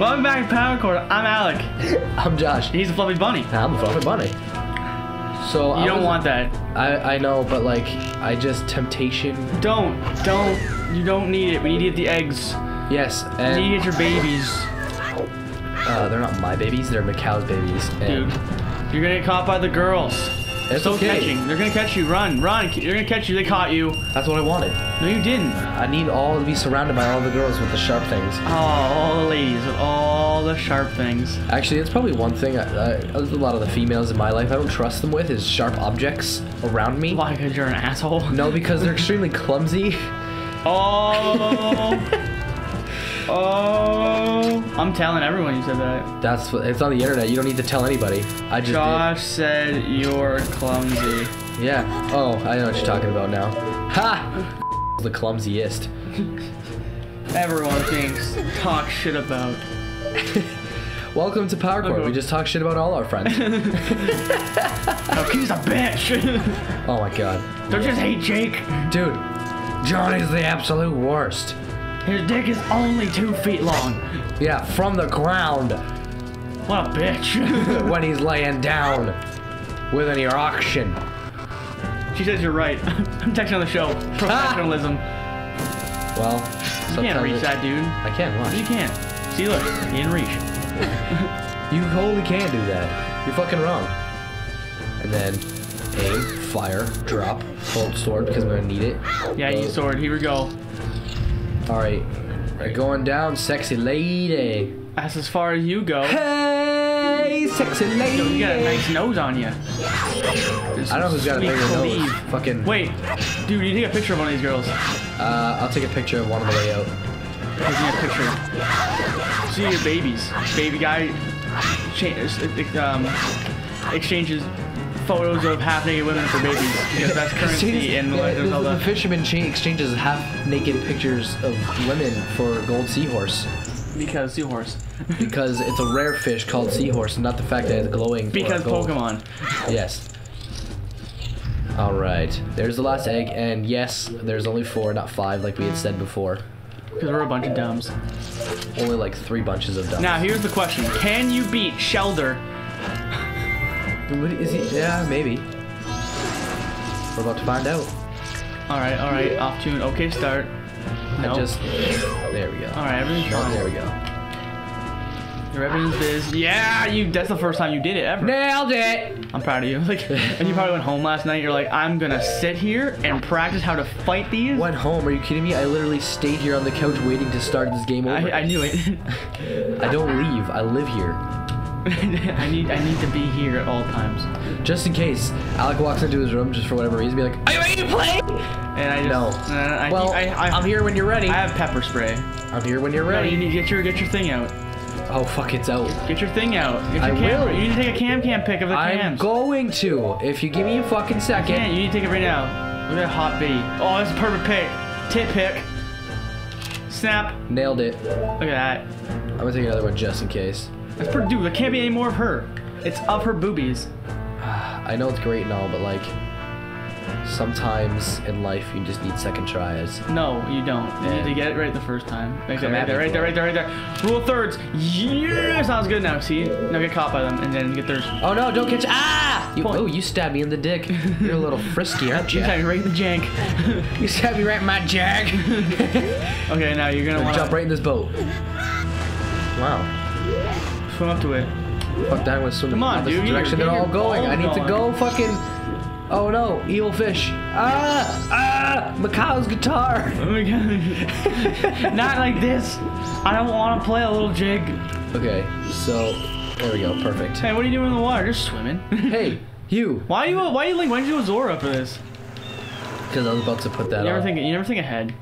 Welcome. Back to Power Cord. I'm Alec. I'm Josh. He's a fluffy bunny. I'm a fluffy bunny. So You I don't was- want that. I I know, but like I just temptation. Don't. Don't. You don't need it. We need to get the eggs. Yes, and You need to get your babies. uh, they're not my babies. They're Mikau's babies. And Dude. You're gonna get caught by the girls. It's so okay. catching. They're gonna catch you. Run. Run. They're gonna catch you. They caught you. That's what I wanted. No, you didn't. I need all to be surrounded by all the girls with the sharp things. Oh, all the ladies with all the sharp things. Actually, it's probably one thing. I, I, a lot of the females in my life I don't trust them with is sharp objects around me. Why? Because you're an asshole. No, because they're extremely clumsy. Oh. oh. I'm telling everyone you said that. That's what- it's on the internet. You don't need to tell anybody. I just Josh said you're clumsy. Yeah. Oh, I know what you're talking about now. Ha! the clumsiest. Everyone thinks talk shit about. Welcome to Power. Okay. We just talk shit about all our friends. Oh, he's a bitch. oh my god. Don't just hate Jake. Dude, Johnny's the absolute worst. His dick is only two feet long. Yeah, from the ground What a bitch. when he's laying down with an erection. She says you're right. I'm texting on the show. Ah! Professionalism. Well, you can't reach it- that, dude. I can't Watch. You can't. See, look, you didn't reach. You totally can't do that. You're fucking wrong. And then aim, fire, drop, hold sword because I'm gonna need it. Yeah, you Load. sword. Here we go. All right, we're going down, sexy lady. That's as far as you go. Hey, sexy lady. Yo, you got a nice nose on you. I don't know who's got a bigger nose. Fucking. Wait, dude, you take a picture of one of these girls. Uh, I'll take a picture of one on the way out. Taking a picture. See your babies. Baby guy cha- um, exchanges photos of half-naked women for babies because that's currency in Yeah, Legend of the, the fisherman exchanges half-naked pictures of women for gold seahorse Because seahorse. because it's a rare fish called seahorse, not the fact that it's glowing. Because. Pokemon. Yes. All right. There's the last egg, and yes, there's only four, not five, like we had said before. Because we're a bunch of dumbs. Only like three bunches of dumbs. Now here's the question: Can you beat Shelder? What is he? Yeah, maybe. We're about to find out. All right, all right. Off tune. Okay, start. No. I just. There we go. All right, everything's fine. there we go. Your evidence is yeah. You. That's the first time you did it ever. Nailed it. I'm proud of you. Like, and you probably went home last night. You're like, I'm gonna sit here and practice how to fight these. Went home. Are you kidding me? I literally stayed here on the couch waiting to start this game over. I, I knew it. I don't leave. I live here. I need I need to be here at all times. Just in case Alec walks into his room just for whatever reason, be like, "Are you ready to play?" And I just No. uh, I, well, I, I, am here when you're ready. I have pepper spray. I'm here when you're No, ready. you need to get your get your thing out. oh fuck, it's out. Get your thing out. Get your I camera. will. You need to take a cam cam pic of the I'm going to. If you give me a fucking second. You need to take it right now. Look at that hot bee. Oh, that's a perfect pick. Tit pick. Snap. Nailed it. Look at that. I'm gonna take another one just in case. That's pretty. Dude, there can't be any more of her. It's of her boobies. I know it's great and all, but like, sometimes in life you just need second tries. No, you don't. You Yeah. need to get it right the first time. Right there, right there, right there, right there, right there. Rule of thirds. Yeah, sounds good now. See, now get caught by them and then get theirs. Oh no! Don't catch! Ah! You, oh, you stabbed me in the dick. You're a little frisky, aren't you? You got right in the jank. You stabbed me right in my jag. okay, now you're gonna want Jump right in this boat. Wow. Swim up to it. Fuck that! I'm gonna swim Come on, dude, direction they're all going. I need to go fucking. Oh no! Evil fish! Ah! Ah! Mikau's guitar. Oh my god. Not like this. I don't want to play a little jig. Okay, so there we go. Perfect. Hey, what are you doing in the water? Just swimming. Hey, you! why are you? Why are you like? Why did you Zora for this? Because I was about to put that You never on. think. You never think ahead.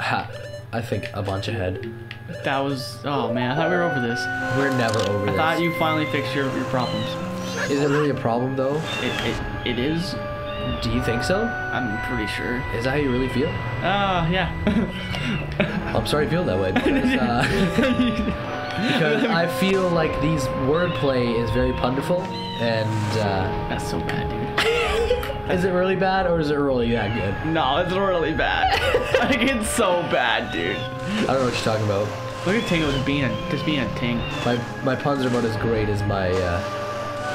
Ha! I think a bunch ahead. That was. Oh man, I thought we were over this. We're never over I this. thought you finally fixed your, your problems. Is it really a problem though? It, it it is. Do you think so? I'm pretty sure. Is that how you really feel? Ah, yeah. I'm sorry you feel that way because, uh, because I feel like these wordplay is very plentiful and uh, That's so bad. Is it really bad or is it really that good? No, it's really bad. like it's so bad, dude. I don't know what you're talking about. Look at Tingle just being a just being a ting. My my puns are about as great as my uh,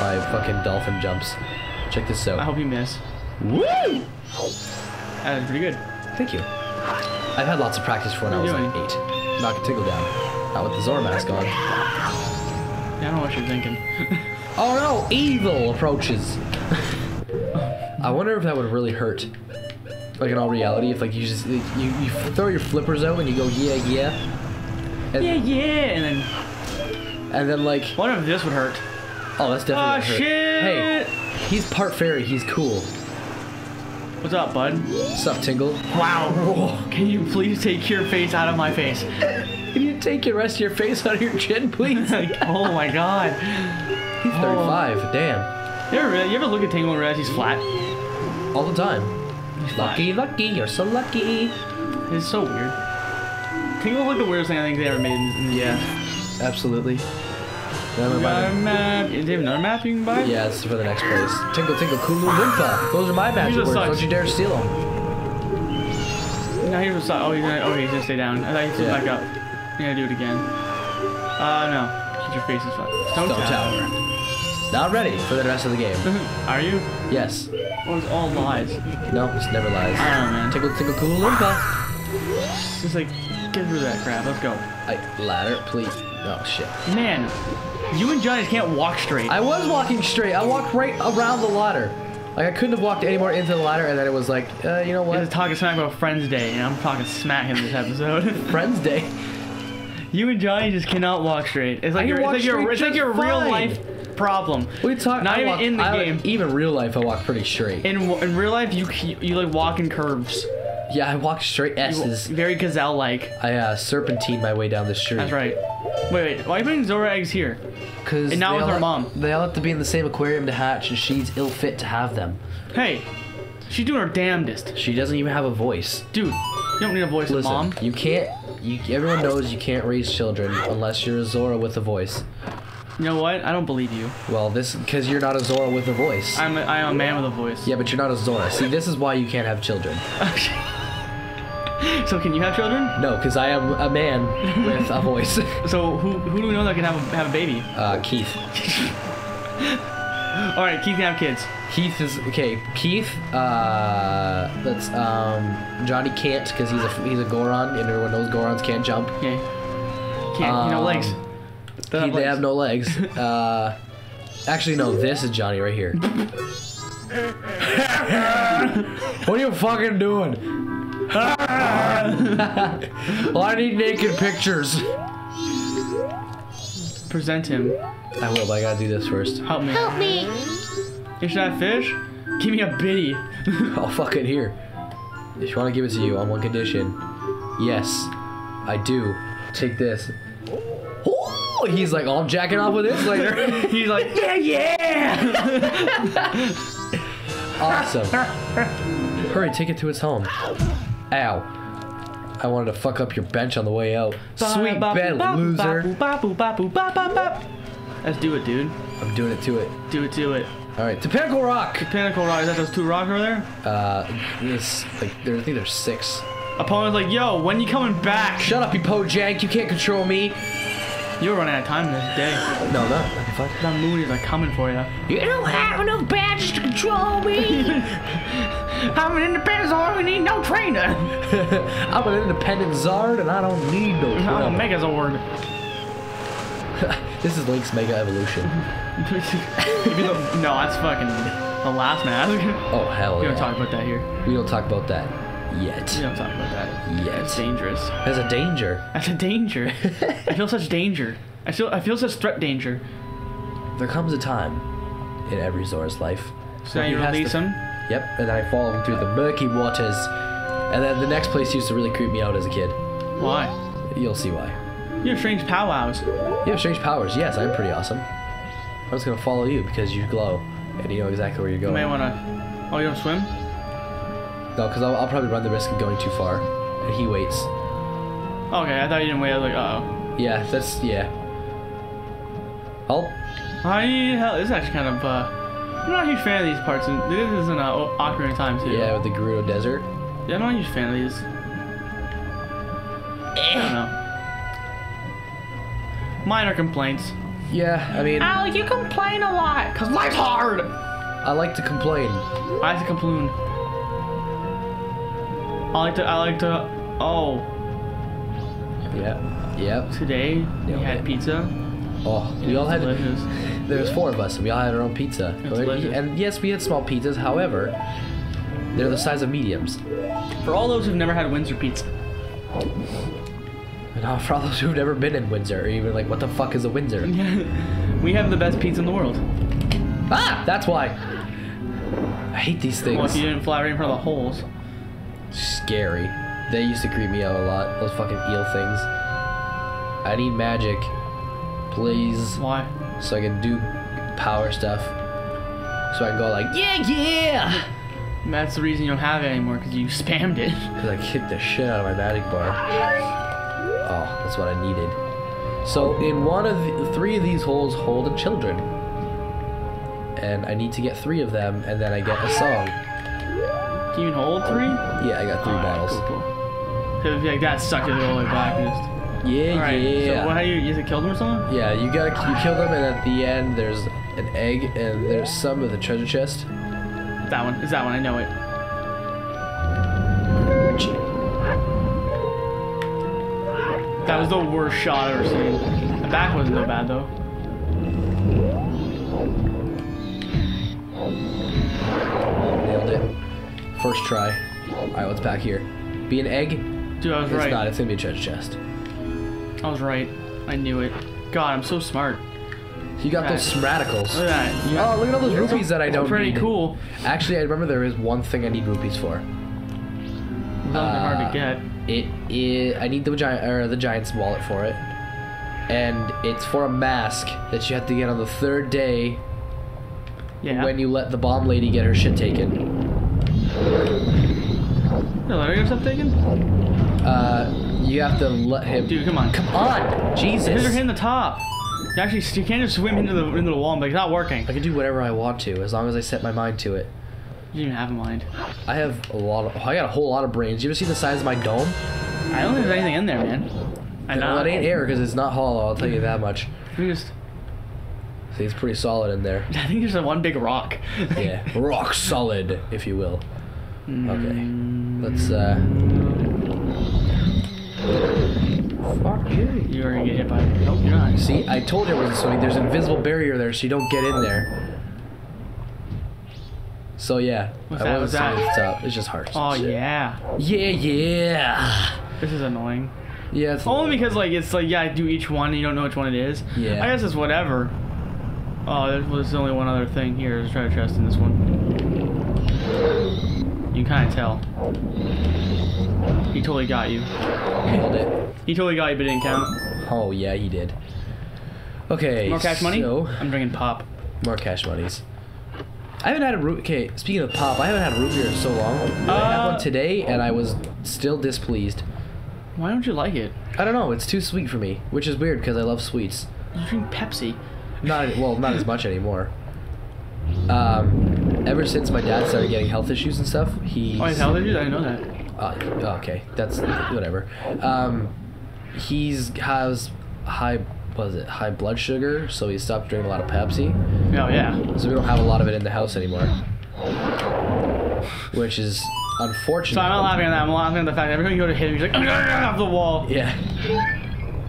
my fucking dolphin jumps. Check this out. I hope you miss. Woo! That is pretty good. Thank you. I've had lots of practice for when I was you like eight. Knock a tingle down. Not with the Zora mask on. Yeah, I don't know what you're thinking. Oh no! Evil approaches. I wonder if that would really hurt. Like in all reality, if like you just like, you you throw your flippers out and you go yeah yeah, and, yeah, yeah, and then and then like what if this would hurt? oh that's definitely Oh hurt. shit! Hey, he's part fairy. He's cool. What's up, bud? Sup, Tingle? Wow. Can you please take your face out of my face? Can you take your rest of your face out of your chin, please? like, oh my god. He's 35. Damn. You ever, you ever look at Tingle and realize he's flat? All the time. Lucky, lucky. You're so lucky. It's so weird. Tingle like the weirdest thing I think they ever made. In, Yeah. Absolutely. That You got a reminded- map. Is there another map you can buy? Yeah, is for the next place. Tinkle, tinkle, Kooloo, Limpah. Those are my magic words. sucks. Don't you dare steal them. No, here's what's up. Oh, he's gonna, oh, he's gonna stay down. I thought he'd Yeah. back up. You gotta do it again. Uh, no. Keep your face is flat. Stone, Stone Tower. Tower. Not ready for the rest of the game. Are you? Yes. Or it's all lies? No, it's never lies. I don't know, man. Tinkle, kulu, loompa. It's just like, get through that crap. Let's go. I, ladder, please. Oh, shit. Man, you and Johnny can't walk straight. I was walking straight. I walked right around the ladder. Like, I couldn't have walked any more into the ladder, and then it was like, uh, you know what? talking smack about Friends Day, and I'm talking smack in this episode. Friends Day. you and Johnny just cannot walk straight. It's like can your, it's like your, straight it's like your real life problem. We talk. Not I even walk- in the I- game. Even real life, I walk pretty straight. In in real life, you you like walk in curves. yeah, I walk straight You- S's. Very gazelle-like. I uh, serpentine my way down the street. That's right. Wait, wait. Why are you putting Zora eggs here? Cause And now they with her have- mom. They all have to be in the same aquarium to hatch, and she's ill fit to have them. Hey, she's doing her damnedest, She doesn't even have a voice. dude. You don't need a voice, Listen, mom. you can't. You, everyone knows you can't raise children unless you're a Zora with a voice. You know what? I don't believe you. Well, this because you're not a Zora with a voice. I'm a, I'm a man with a voice. yeah, but you're not a Zora. See, this is why you can't have children. so can you have children? No, because I am a man with a voice. So who who do we know that can have a, have a baby? Uh, Keith. All right, Keith can have kids. Keith is okay. Keith, uh, that's um, Johnny can't because he's a he's a Goron, and everyone knows Gorons can't jump. Okay. Can't. you know Um, legs. He, they have no legs. Uh, actually, no. This is Johnny right here. what are you fucking doing? well, I need naked pictures. Present him. I will, but I gotta do this first. Help me. Help me. You should have fish. Give me a biddy. I'll fuck it here. If you want to give it to you on one condition, yes, I do. Take this. Oh, he's like, oh, I'm jacking off with this later. He's like, yeah, yeah. awesome. Hurry, take it to its home. Ow. I wanted to fuck up your bench on the way out. Sweet bed, loser. Let's do it, dude. I'm doing it to it. Do it, to it. All right, to Pinnacle Rock. Pinnacle rock. Is that those two rocks over there? Uh, this like there, I think there's six. Opponent's like, yo, when you coming back? Shut up, you Pojank. You can't control me. You're running out of time this day. No, no, be fine. That moon is like coming for you. You don't have enough badges to control me. I'm an independent zone. We need no trainer. I'm an independent Zard, and I don't need no. trainer. I'm a. Megazord. This is Link's Mega Evolution. No, that's fucking the last mask. Oh hell We yeah. don't talk about that here. We don't talk about that yet. We don't talk about that. Yet. It's dangerous. There's a danger. That's a danger. I feel such danger. I feel I feel such threat danger. There comes a time in every Zora's life. So now you release to- him. Yep, and then I follow him through the murky waters. And then the next place used to really creep me out as a kid. Why? You'll see why. You have strange powwows. You have strange powers. Yes, I'm pretty awesome. I'm just gonna follow you because you glow, and you know exactly where you're going. You may wanna. Oh, you don't swim? No, because I'll, I'll probably run the risk of going too far, and he waits. Okay, I thought you didn't wait. I was like, uh oh. Yeah, that's yeah. Oh, I need help. This is actually kind of uh, I'm not a huge fan of these parts. And this is an uh, Ocarina of Time too. Yeah, with the Gerudo Desert. Yeah, I'm not a huge fan of these. I don't know. Minor complaints. Yeah, I mean, Al, you complain a lot, cause life's hard. I like to complain. I like to complain. I like to. I like to. Oh, Yeah, yep. today we Yeah, had pizza. Oh, we all had. delicious. There was four of us, and we all had our own pizza. And yes, we had small pizzas. However, they're the size of mediums. For all those who've never had Windsor pizza, And for all those who've never been in Windsor, or even like, what the fuck is a Windsor? we have the best pizza in the world. ah, that's why. I hate these Well, if things. you didn't fly right in front of the holes. Scary. They used to creep me out a lot. Those fucking eel things. I need magic, please, Why? so I can do power stuff. So I can go like, yeah, yeah. And That's the reason you don't have it anymore, because you spammed it. Because I kicked the shit out of my magic bar. Oh, that's what I needed. So in one of the three of these holes hold a children. And I need to get three of them, and then I get a song. Can you even hold three? Yeah, I got three bottles. Cool, cool. Cause like that sucked it all the way back. And just... Yeah, Alright, yeah. so what, how you, you have to kill them or something? yeah, you gotta you kill them, and at the end there's an egg, and there's some of the treasure chest. That one. Is that one? I know it. That was the worst shot I've ever seen. The back wasn't so bad though. First try. Alright, what's back here? Be an egg? Dude, I was It's right. not, it's gonna be a treasure chest. I was right. I knew it. God, I'm so smart. You got those Look smarticles. at that. You Oh, look at all those rupees that I don't Pretty need. cool. Actually, I remember there is one thing I need rupees for. Those are hard Uh, to get. It is. I need the giant or the giant's wallet for it, and it's for a mask that you have to get on the third day Yeah. when you let the bomb lady get her shit taken. No, let her get stuff taken? Uh, you have to let him. Dude, come on. come on, Jesus! Hit her hitting the top. You actually, you can't just swim into the into the wall like, it's not working. I can do whatever I want to as long as I set my mind to it. You didn't even have a mind. I have a lot of. I got a whole lot of brains. You ever see the size of my dome? I don't think there's anything in there, man. I know. Well, it ain't air because it's not hollow. I'll tell you that much. We just, See, it's pretty solid in there. I think there's one big rock. Yeah, rock solid, if you will. Okay, let's. uh... Fuck you. You are gonna get hit by it. Nope, you're not. See, I told you it wasn't swimming. There's an invisible barrier there, so you don't get in there. So yeah, What's I that? wasn't What's that? at the top. It's just hearts. Oh shit. yeah. Yeah, yeah. This is annoying. Yeah, it's Only because like it's like yeah, I do each one and you don't know which one it is. Yeah. I guess it's whatever. Oh, there's, was only one other thing here. There's treasure chest in this one. You can kind of tell. He totally got you. nailed it. He totally got you, but it didn't count. Oh yeah, he did. Okay. More cash money? So, I'm drinking pop. more cash monies. I haven't had a root. Okay, speaking of pop, I haven't had a root beer in so long. I had Uh, one today, and I was still displeased. Why don't you like it? I don't know. It's too sweet for me, which is weird because I love sweets. You drink Pepsi. Not well, not as much anymore. Um, ever since my dad started getting health issues and stuff, he. Oh, his health issues? I didn't know that. Uh, okay, that's whatever. Um, he's has high, was it? High blood sugar, so he stopped drinking a lot of Pepsi. Oh yeah. So we don't have a lot of it in the house anymore, which is unfortunate. So I'm not laughing at that. I'm laughing at the fact that every time you go to hit him, he's like off the wall. Yeah.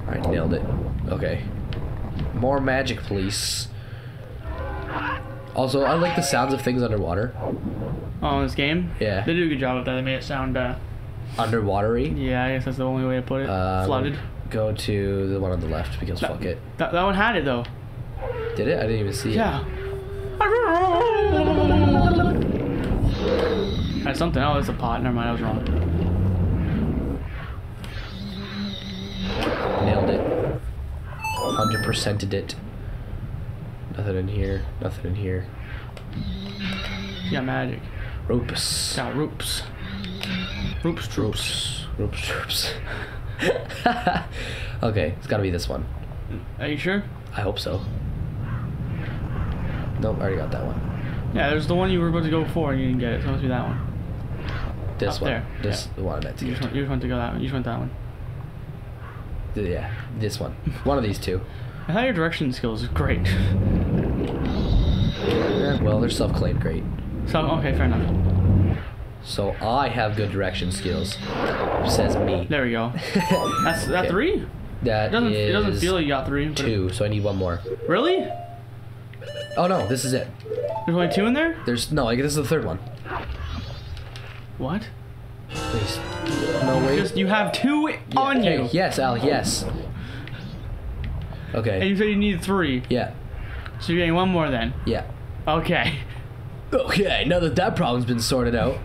All right, nailed it. Okay. More magic, please. Also, I like the sounds of things underwater. Oh, in this game? Yeah. They did a good job of that. They made it sound, uh, Underwatery. yeah, I guess that's the only way to put it. Um, Flooded. Go to the one on the left because fuck it. That, that one had it though. Did it? I didn't even see it. Yeah. That's something. Oh, it's a pot. Never mind. I was wrong. Nailed it. 100%ed it. Nothing in here. Nothing in here. Yeah, magic. Ropus. Got roops. Roops troops. Ropes. Ropes. okay, it's gotta be this one. Are you sure? I hope so. Nope, I already got that one. Yeah, there's the one you were about to go for and you didn't get it. So it must be that one. This Up one. there, This the one I meant to You just, you just went to go that one. You just went that one. Yeah, this one. One of these two. I thought your direction skills is great. Well, they're self-claimed great. So okay, fair enough. So I have good direction skills. Says me. There we go. That's that Okay. three. That It doesn't. It doesn't feel like you got three. two, so I need one more. Really? Oh no, this is it. There's only two in there. There's no, like this is the third one. What? Please. No wait. Just you have two Yeah, on you, Yes, Al. Yes. Okay. And you said you need three. Yeah. So you're getting one more then. Yeah. Okay. Okay. Now that that problem's been sorted out.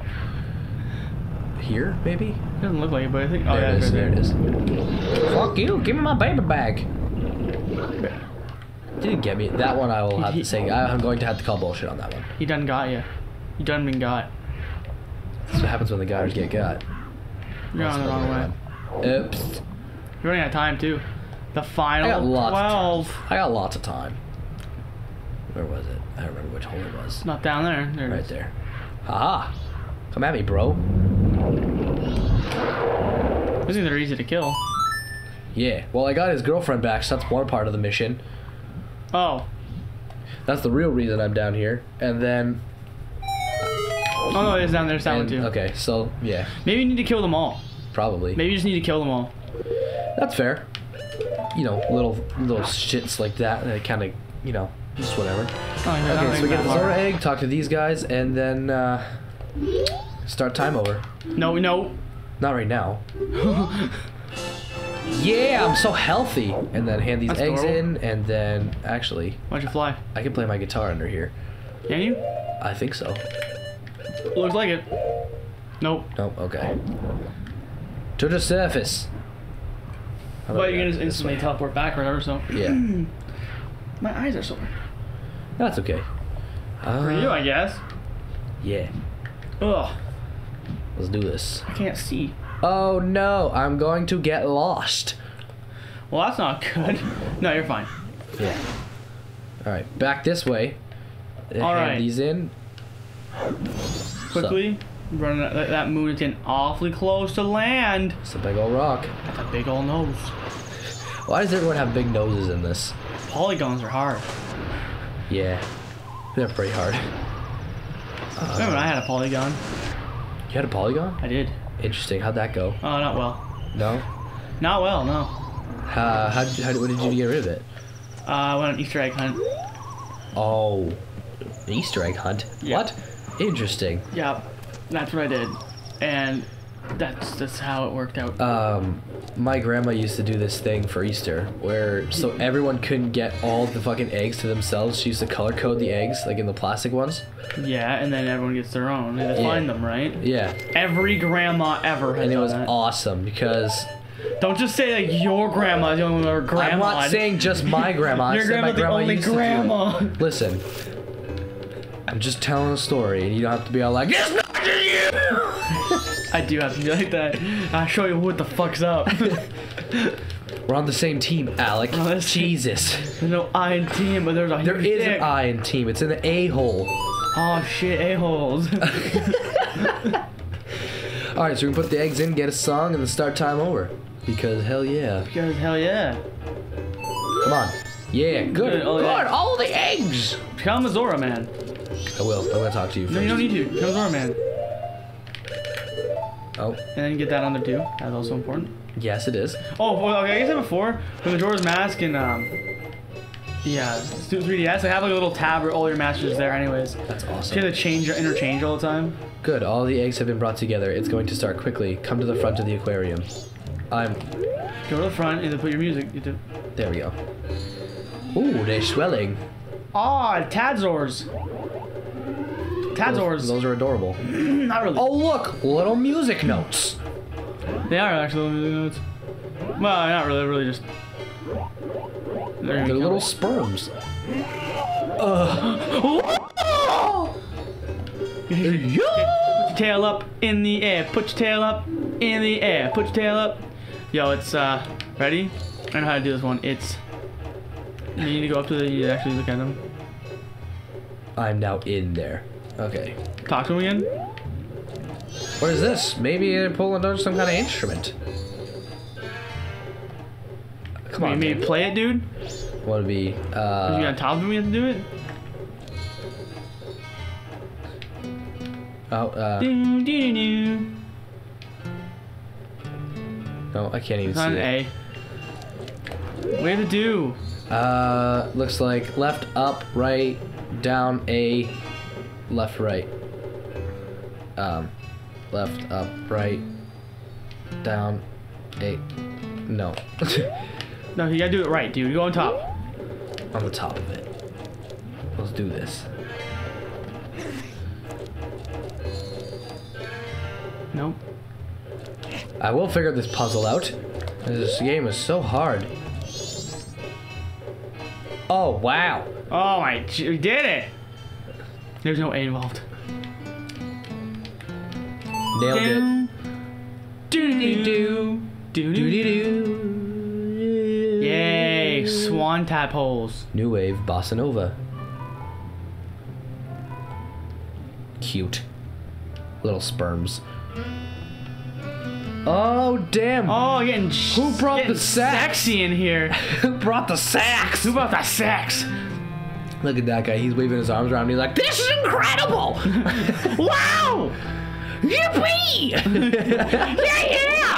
Here, maybe. Doesn't look like it, but I think. Oh there yeah, it's is. right There it is. Fuck you! Give me my baby bag. Didn't get me. That one I will have to say. I'm going to have to call bullshit on that one. He done got you. You done been got. That's what happens when the guys get got. You're on the wrong way. Oops. You're running out of time too. The I final got lots of time. twelve. I got lots of time. Where was it? I don't remember which hole it was. Not down there. There Right there. Haha. Come at me, bro. These things are easy to kill. Yeah. Well, I got his girlfriend back, so that's one part of the mission. Oh. That's the real reason I'm down here. And then. Oh no, it is down there. It's that one too. Okay, so yeah, Maybe you need to kill them all. probably. Maybe you just need to kill them all. That's fair. You know, little little shits like that. That kind of, you know, just whatever. Oh, Okay, so we get the. Zora egg, talk to these guys, and then uh, start time over. No, no. Not right now. yeah, I'm so healthy. And then hand these That's eggs adorable. in, and then actually, Why'd you fly? I can play my guitar under here. Can you? I think so. Looks like it. Nope. Nope. Okay. To the surface. But you're gonna just instantly teleport back or whatever. So Yeah, my eyes are sore. That's okay. Uh, For you, I guess. Yeah. Ugh. Let's do this. I can't see. Oh no, I'm going to get lost. Well, that's not good. No, you're fine. Yeah. All right, back this way. All hand right. these in. Quickly, running that, that, that moon is getting awfully close to land. It's a big old rock. That's a big old nose. Why does everyone have big noses in this? Polygons are hard. Yeah, they're pretty hard. Remember when I had a polygon? You had a polygon? I did. Interesting. How'd that go? Oh, not well. No. Not well, no. Uh, how did how, what did you get rid of it? Uh, I went on Easter egg hunt. Oh, an Easter egg hunt. Yeah. What? Interesting. Yeah, that's what I did, and that's that's how it worked out. Um, my grandma used to do this thing for Easter where so everyone couldn't get all the fucking eggs to themselves. She used to color code the eggs, like in the plastic ones. yeah, and then everyone gets their own. And They Yeah. find them, right? Yeah, Every grandma ever has and it done was that. awesome because Don't just say like your grandma is the only one or grandma. I'm not saying just my grandma. I your said my grandma's the grandma only used to do it. grandma. Listen, I'm just telling a story, and you don't have to be all like, "It's not just you." I do have to be like that. I'll show you what the fuck's up. We're on the same team, Alec. Oh, Jesus, There's no I in team, but there's a there is dick. an I in team. It's in the A hole. Oh shit, a holes. All right, so we can put the eggs in, get a song, and then start time over. Because hell yeah. because hell yeah. Come on. Yeah, good. Good, Good. oh, yeah. All the eggs. Become man. I will. I'm gonna talk to you first. No, you don't need to. Become man. Oh, And then get that under too. That's also important. yes, it is. Oh, well, okay, I guess I said before, the Majora's Mask and um, yeah, Stu 3DS, they have like a little tab where all your masters there anyways. That's So you have to change or interchange all the time. Good. All the eggs have been brought together. It's going to start quickly. Come to the front of the aquarium. I'm. Go to the front and then put your music. You. There we go. Ooh, they're swelling. Ah, Tadzors. Those, Tadzors. those are adorable. Not really. Oh, look, little music notes. They are actually little music notes. Well, not really, really just. They're, They're little sperms. Put your tail up in the air. Put your tail up in the air. Put your tail up. Yo, it's uh, ready? I know how to do this one. It's. You need to go up to the. You actually look at them. I'm now in there. Okay. Talk to him again. What is this? Maybe they're pulling out some kind of instrument. Come on, maybe man. play it, dude. What would be? Is you Uh, on top of me to do it? oh, uh, Do, do, do. no, I can't even It's on see it. A. Way to do. Uh, looks like left, up, right, down, A, left, right. Um, left, up, right, down, eight, No, No, you gotta do it right, dude. Go on top. on the top of it. Let's do this. Nope. I will figure this puzzle out. This game is so hard. Oh wow! Oh my, we did it. There's no A involved. Nailed it. Do, do, do, do, do, Doo-doo-doo. Yay, swan tadpoles. New wave bossa nova. Cute. Little sperms. Oh damn! Oh, getting Who brought getting the sax? sexy in here? Who brought the sax? Who brought the sex? Look at that guy. He's waving his arms around. He's like, "This is incredible! wow! Yippee! Yeah,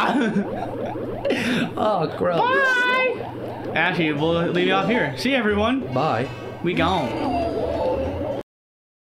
yeah! oh, gross. Bye! Actually, we'll leave you off here. See you, everyone. Bye. We gone.